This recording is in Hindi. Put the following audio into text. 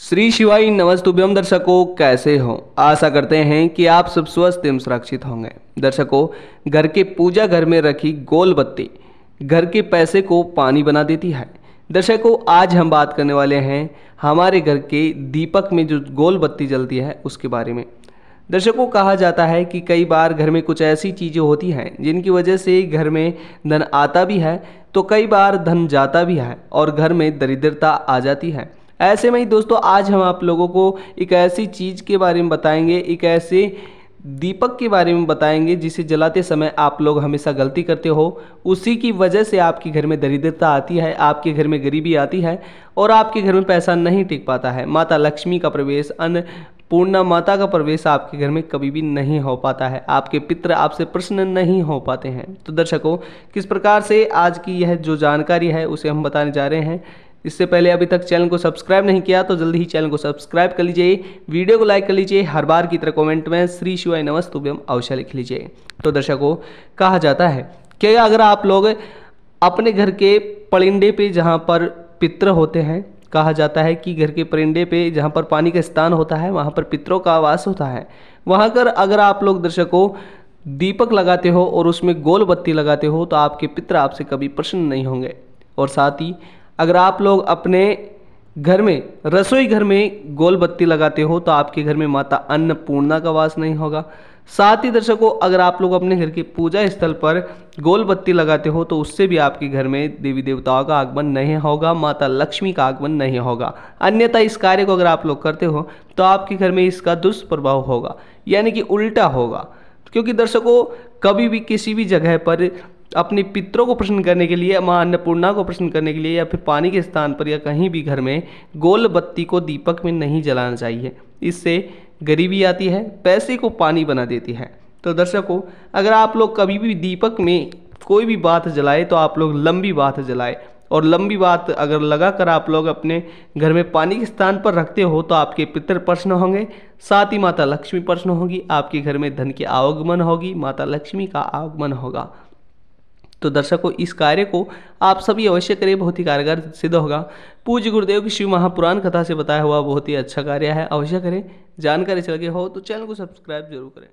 श्री शिवाई नमस्तुभ्यम दर्शकों, कैसे हो? आशा करते हैं कि आप सब स्वस्थ एवं सुरक्षित होंगे। दर्शकों, घर के पूजा घर में रखी गोल बत्ती घर के पैसे को पानी बना देती है। दर्शकों, आज हम बात करने वाले हैं हमारे घर के दीपक में जो गोल बत्ती जलती है, उसके बारे में। दर्शकों, कहा जाता है कि कई बार घर में कुछ ऐसी चीज़ें होती हैं जिनकी वजह से घर में धन आता भी है तो कई बार धन जाता भी है और घर में दरिद्रता आ जाती है। ऐसे में ही दोस्तों, आज हम आप लोगों को एक ऐसी चीज़ के बारे में बताएँगे, एक ऐसे दीपक के बारे में बताएँगे जिसे जलाते समय आप लोग हमेशा गलती करते हो। उसी की वजह से आपके घर में दरिद्रता आती है, आपके घर में गरीबी आती है और आपके घर में पैसा नहीं टिक पाता है। माता लक्ष्मी का प्रवेश अन्न पूर्णा माता का प्रवेश आपके घर में कभी भी नहीं हो पाता है। आपके पित्र आपसे प्रश्न नहीं हो पाते हैं। तो दर्शकों, किस प्रकार से आज की यह जो जानकारी है, उसे हम बताने जा रहे हैं। इससे पहले अभी तक चैनल को सब्सक्राइब नहीं किया तो जल्दी ही चैनल को सब्सक्राइब कर लीजिए, वीडियो को लाइक कर लीजिए, हर बार की तरह कमेंट में श्री शिवाय नमस्तुभ्यम अवश्य लिख लीजिए। तो दर्शकों, कहा जाता है कि अगर आप लोग अपने घर के परिंडे पे जहाँ पर पित्र होते हैं, कहा जाता है कि घर के परिंडे पे जहाँ पर पानी का स्थान होता है, वहाँ पर पितरों का आवास होता है? वहाँ कर अगर आप लोग दर्शकों दीपक लगाते हो और उसमें गोल बत्ती लगाते हो तो आपके पितर आपसे कभी प्रसन्न नहीं होंगे। और साथ ही अगर आप लोग अपने घर में, रसोई घर में गोल बत्ती लगाते हो तो आपके घर में माता अन्नपूर्णा का वास नहीं होगा। साथ ही दर्शकों, अगर आप लोग अपने घर के पूजा स्थल पर गोल बत्ती लगाते हो तो उससे भी आपके घर में देवी देवताओं का आगमन नहीं होगा, माता लक्ष्मी का आगमन नहीं होगा। अन्यथा इस कार्य को अगर आप लोग करते हो तो आपके घर में इसका दुष्प्रभाव होगा, यानी कि उल्टा होगा। क्योंकि दर्शकों, कभी भी किसी भी जगह पर अपने पितरों को प्रश्न करने के लिए, माँ अन्नपूर्णा को प्रश्न करने के लिए या फिर पानी के स्थान पर या कहीं भी घर में गोल बत्ती को दीपक में नहीं जलाना चाहिए। इससे गरीबी आती है, पैसे को पानी बना देती है। तो दर्शकों, अगर आप लोग कभी भी दीपक में कोई भी बात जलाए तो आप लोग लंबी बात जलाए। और लंबी बात अगर लगा कर आप लोग अपने घर में पानी के स्थान पर रखते हो तो आपके पितर प्रश्न होंगे, साथ ही माता लक्ष्मी प्रश्न होगी, आपके घर में धन की आवागमन होगी, माता लक्ष्मी का आगमन होगा। तो दर्शकों, इस कार्य को आप सभी अवश्य करें बहुत ही कारगर सिद्ध होगा। पूज्य गुरुदेव की शिव महापुराण कथा से बताया हुआ बहुत ही अच्छा कार्य है, अवश्य करें। जानकारी चल गई हो तो चैनल को सब्सक्राइब ज़रूर करें।